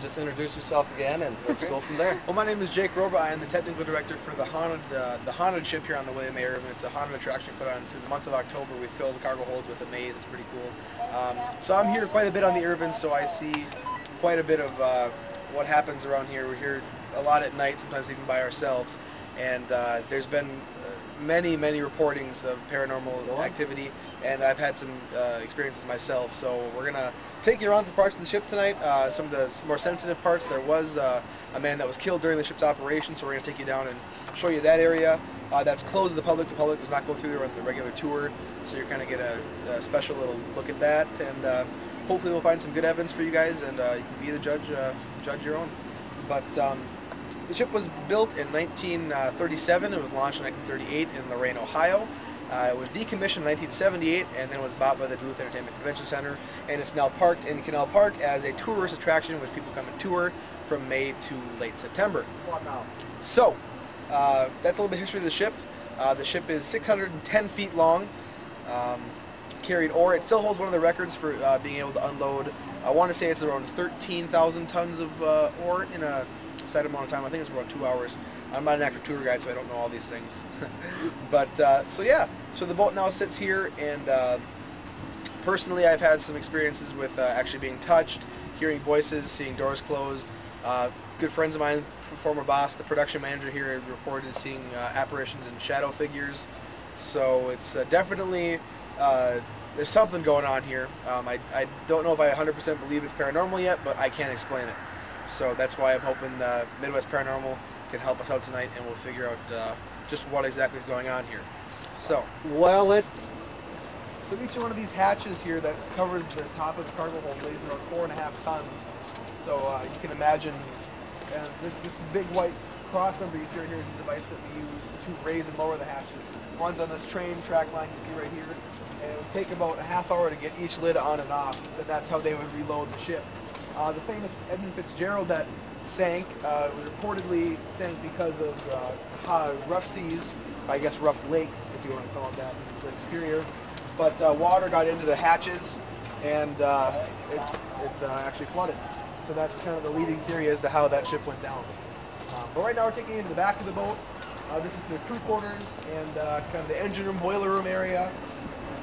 Just introduce yourself again and let's Okay. go from there. Well, my name is Jake Roba. I am the technical director for the haunted uh, the haunted ship here on the William A. Irvin. It's a haunted attraction put on through the month of October. We fill the cargo holds with a maze. It's pretty cool. Um, so I'm here quite a bit on the Irvin, so I see quite a bit of uh, what happens around here. We're here a lot at night, sometimes even by ourselves. And uh, there's been many, many reportings of paranormal activity, and I've had some uh, experiences myself. So we're gonna take you around some parts of the ship tonight. Uh, some of the more sensitive parts. There was uh, a man that was killed during the ship's operation, so we're gonna take you down and show you that area. Uh, that's closed to the public. The public does not go through there on the regular tour, so you're gonna get a, a special little look at that, and uh, hopefully we'll find some good evidence for you guys, and uh, you can be the judge, uh, judge your own. But um, the ship was built in 1937. It was launched in 1938 in Lorain, Ohio. Uh, it was decommissioned in 1978 and then was bought by the Duluth Entertainment Convention Center. And it's now parked in Canal Park as a tourist attraction, which people come and tour from May to late September. So, uh, that's a little bit of history of the ship. Uh, the ship is 610 feet long. Um, carried ore. It still holds one of the records for uh, being able to unload. I want to say it's around 13,000 tons of uh, ore in a set amount of time. I think it's about two hours. I'm not an active tour guide, so I don't know all these things. but uh, so yeah, so the boat now sits here, and uh, personally, I've had some experiences with uh, actually being touched, hearing voices, seeing doors closed. Uh, good friends of mine, former boss, the production manager here, reported seeing uh, apparitions and shadow figures. So it's uh, definitely there's something going on here. Um, I, I don't know if I 100% believe it's paranormal yet, but I can't explain it. So that's why I'm hoping uh, Midwest Paranormal can help us out tonight, and we'll figure out uh, just what exactly is going on here. So, Well, it so each one of these hatches here that covers the top of the cargo hold weighs around four and a half tons. So uh, you can imagine uh, this, this big white cross member you see right here is the device that we use to raise and lower the hatches. Runs on this train track line you see right here. And it would take about a half hour to get each lid on and off. But that's how they would reload the ship. Uh, the famous Edmund Fitzgerald that sank uh, reportedly sank because of uh, rough seas, I guess rough lakes, if you want to call it that, the exterior. But uh, water got into the hatches, and uh, it's it's uh, actually flooded. So that's kind of the leading theory as to how that ship went down. Um, but right now we're taking you into the back of the boat. This is the crew quarters and kind of the engine room, boiler room area.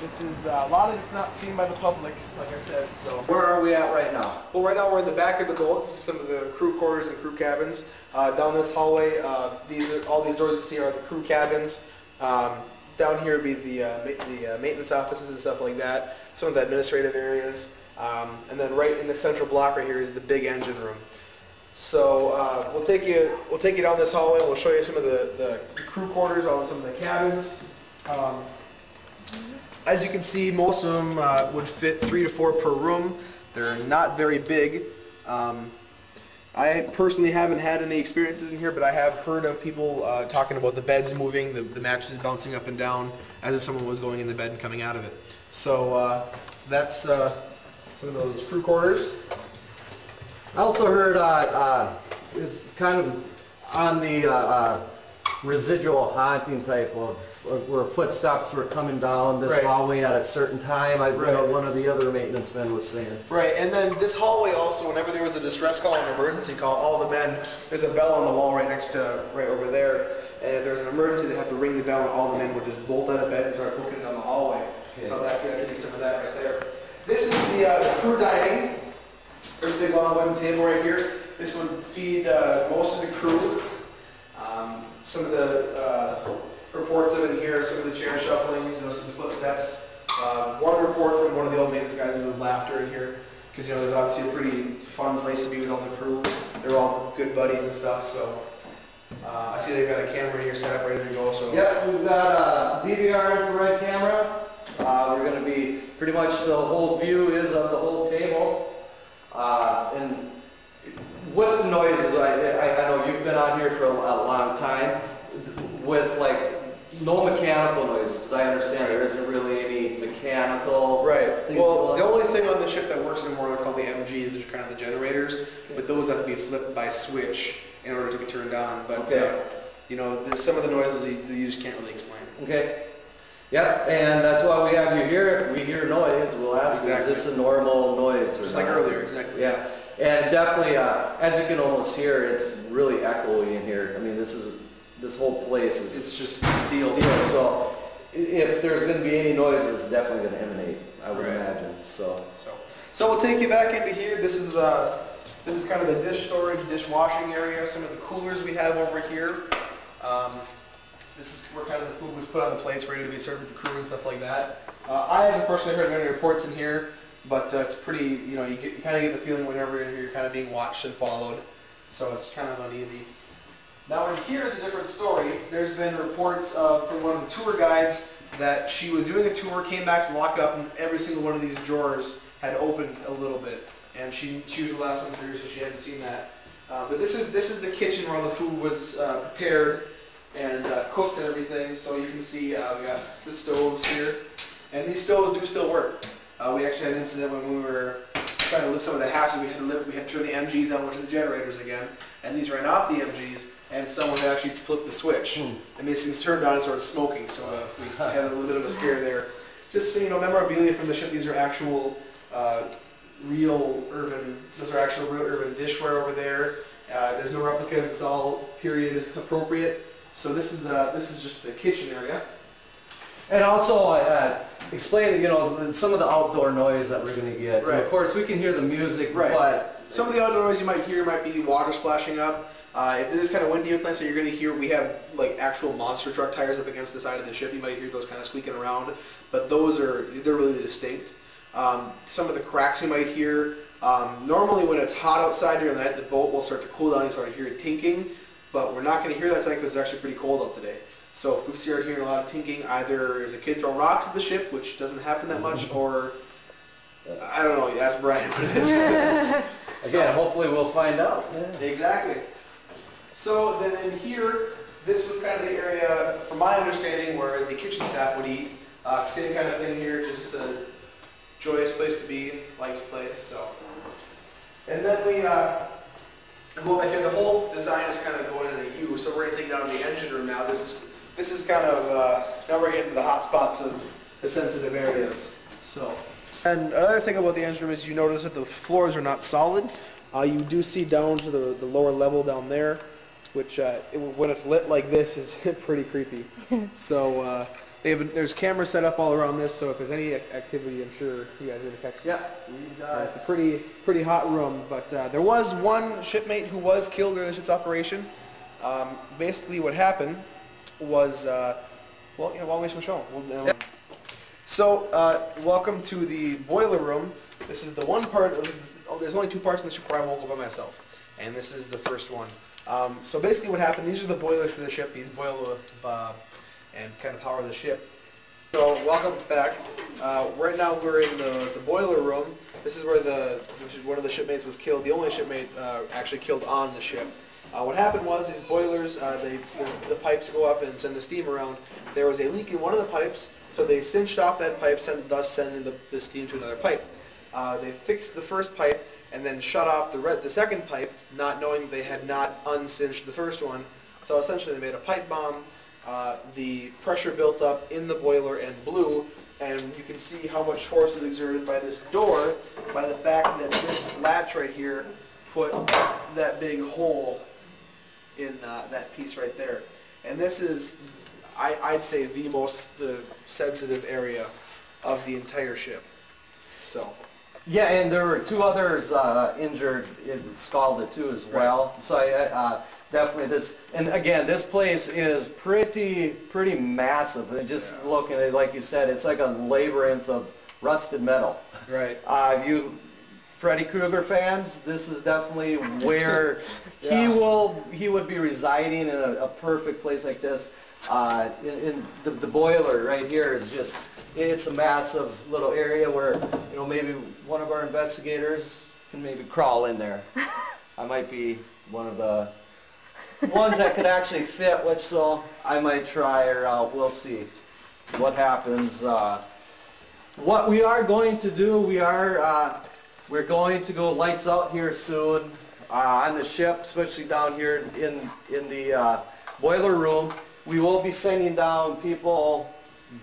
This is uh, a lot of it's not seen by the public, like I said. So Where are we at right now? well, right now we're in the back of the boat. Some of the crew quarters and crew cabins. Uh, down this hallway, uh, these are, all these doors you see are the crew cabins. Um, down here would be the uh, ma- the uh, maintenance offices and stuff like that. Some of the administrative areas, um, and then right in the central block right here is the big engine room. So uh, we'll take you we'll take you down this hallway. We'll show you some of the, the crew quarters, all some of the cabins. Um, as you can see, most of them uh, would fit three to four per room. They're not very big. Um, I personally haven't had any experiences in here, but I have heard of people uh, talking about the beds moving, the, the mattresses bouncing up and down as if someone was going in the bed and coming out of it. So uh, that's uh, some of those crew quarters. I also heard uh, uh, it's kind of on the residual haunting type of where footsteps were coming down this Right. hallway at a certain time. I read Right. one of the other maintenance men was saying. Right, and then this hallway also, whenever there was a distress call, an emergency call, all the men, there's a bell on the wall right next to, right over there, and if there's an emergency, they have to ring the bell, and all the men would just bolt out of bed and start booking down the hallway. So that that could be some of that right there. This is the, uh, crew dining. There's a big long wooden table right here. This would feed uh, most of the crew. Um, some of the uh, reports of it here, some of the chair shufflings, you know, some footsteps. Uh, one report from one of the old maintenance guys is of laughter in here, because you know there's obviously a pretty fun place to be with all the crew. They're all good buddies and stuff. So uh, I see they've got a camera here set up ready to go. So Yep, we've got a DVR infrared camera. Uh, we're going to be pretty much the whole view is of the whole table. Uh, and with the noises, I, I, I know you've been on here for a, a long time. With like no mechanical noises, because I understand there isn't really any mechanical Right. things Well, the only thing on the ship that works anymore are called the MG, which are kind of the generators, but those have to be flipped by switch in order to be turned on. But Okay. uh, you know, there's some of the noises you, you just can't really explain. Okay. Yep, and that's why we have you here. If we hear noise, we'll ask, Exactly. is this a normal noise? or Just like not? earlier, exactly. Yeah. And definitely, uh, as you can almost hear, it's really echoey in here. I mean, this is, this whole place is. It's just steel. so i- if there's gonna be any noise, it's definitely gonna emanate, I would Right. imagine, so. So, so we'll take you back into here. This is uh, this is kind of the dish storage, dishwashing area. Some of the coolers we have over here. Um, this is where kind of the food was put on the plates, ready to be served with the crew and stuff like that. Uh, I haven't personally heard of any reports in here, but uh, it's pretty. You know, you, get, you kind of get the feeling whenever you're, you're kind of being watched and followed. So it's kind of uneasy. Now in here is a different story. There's been reports uh, from one of the tour guides that she was doing a tour, came back to lock up, and every single one of these drawers had opened a little bit. And she, she was the last one through, so she hadn't seen that. Uh, but this is this is the kitchen where all the food was uh, prepared and uh, cooked and everything. So you can see uh, we got the stoves here, and these stoves do still work. Uh, we actually had an incident when we were trying to lift some of the houses. We had to lift, we had to turn the MGs on, which are the generators again, and these ran off the MGs, and someone had actually flipped the switch, and these things turned on and started smoking. So uh, we had a little bit of a scare there. Just so you know, memorabilia from the ship. These are actual, uh, real Irvin. Those are actual real Irvin dishware over there. Uh, there's no replicas. It's all period appropriate. So this is the this is just the kitchen area. And also, uh, explain, you know, some of the outdoor noise that we're gonna get. And Right. Of course, we can hear the music, Right. but. Some of the outdoor noise you might hear might be water splashing up. Uh, if it is kind of windy outside, so you're going to hear, we have like actual monster truck tires up against the side of the ship. You might hear those kind of squeaking around, but those are, they're really distinct. Um, some of the cracks you might hear, um, normally when it's hot outside during the night, the boat will start to cool down and start to hear it tinking, but we're not going to hear that tonight because it's actually pretty cold out today. So if we start hearing a lot of tinking, either there's a kid throwing rocks at the ship, which doesn't happen that much, or I don't know, ask Brian what it is. Again, hopefully we'll find out. Yeah. Exactly. So then in here, this was kind of the area, from my understanding, where the kitchen staff would eat. Uh, same kind of thing here, just a joyous place to be, liked place. So, and then we uh, go back here. The whole design is kind of going in a U. So we're gonna take it down to the engine room now. This is this is kind of uh, now we're getting to the hot spots of the sensitive areas. So. And another thing about the engine room is you notice that the floors are not solid. Uh, you do see down to the, the lower level down there, which uh, it, when it's lit like this is pretty creepy. so uh, they have, there's cameras set up all around this, so if there's any activity, I'm sure you guys are gonna catch. Yeah. Uh, it's a pretty pretty hot room, but uh, there was one shipmate who was killed during the ship's operation. Um, basically, what happened was, uh, well, you know, why waste my show? We'll, um, so, uh, welcome to the boiler room. This is the one part. Of this is, oh, there's only two parts in the ship where I won't go by myself, and this is the first one. Um, so basically, what happened? These are the boilers for the ship. These boil uh, and kind of power the ship. So welcome back. Uh, right now we're in the, the boiler room. This is where the which is one of the shipmates was killed. The only shipmate uh, actually killed on the ship. Uh, what happened was these boilers, uh, they this, the pipes go up and send the steam around. There was a leak in one of the pipes, so they cinched off that pipe, send, thus sending the, the steam to another pipe. Uh, they fixed the first pipe and then shut off the red, the second pipe, not knowing they had not uncinched the first one. So essentially, they made a pipe bomb. Uh, the pressure built up in the boiler and blew, and you can see how much force was exerted by this door by the fact that this latch right here put that big hole in uh, that piece right there. And this is, I, I'd say, the most the sensitive area of the entire ship. So, Yeah, and there were two others uh, injured, in- scalded too as well. So I, uh, definitely this, and again, this place is pretty, pretty massive. And just Yeah. looking at it, like you said, it's like a labyrinth of rusted metal. right. Uh, you Freddy Krueger fans, this is definitely where he will, he would be residing in a, a perfect place like this. Uh, in, in the, the boiler right here is just, it's a massive little area where, you know, maybe one of our investigators can maybe crawl in there. I might be one of the ones that could actually fit, which so I might try or uh, we'll see what happens. Uh, what we are going to do, we are, uh, we're going to go lights out here soon uh, on the ship, especially down here in, in the uh, boiler room. We will be sending down people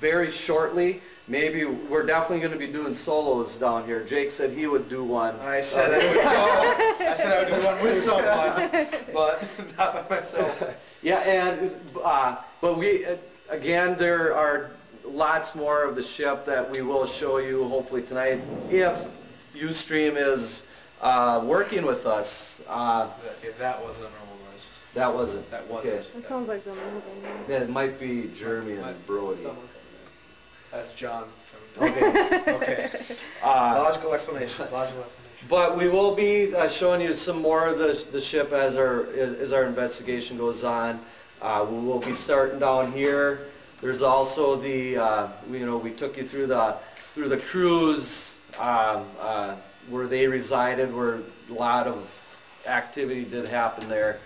very shortly maybe, we're definitely gonna be doing solos down here. Jake said he would do one. I said I would go. I said I would do one with someone, but not by myself. Yeah, and, uh, but we, uh, again, there are lots more of the ship that we will show you hopefully tonight if Ustream is, uh, working with us. Uh, Okay, that wasn't a normal noise. that wasn't. That wasn't. Okay. That sounds like the moving. Yeah, It might be Jeremy and Brody. Someone. That's John. Okay. Okay. Uh, Logical explanations. Logical explanations. But we will be uh, showing you some more of the, the ship as our, as, as our investigation goes on. Uh, we will be starting down here. There's also the, uh, we- you know, we took you through the, through the cruise, um, uh, where they resided, where a lot of activity did happen there.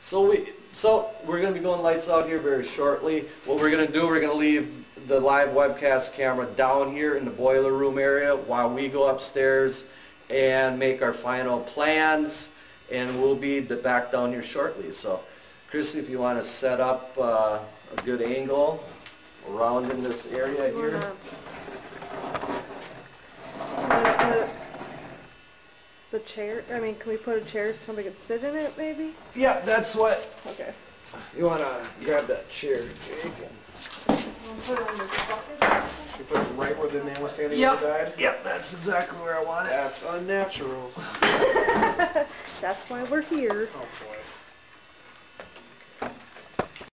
So we, so we're gonna be going lights out here very shortly. What we're gonna do, we're gonna leave the live webcast camera down here in the boiler room area while we go upstairs and make our final plans, and we'll be back down here shortly. So, Chrissy, if you wanna set up, uh, a good angle around in this area here. wanna put The chair, I mean, can we put a chair so somebody could sit in it maybe? Yeah, that's what, Okay. you wanna grab that chair, Jake? and- Wanna put it in this bucket? She put it right where the man was standing Yep. when he died. Yep, that's exactly where I want it. That's unnatural. That's why we're here. Oh boy.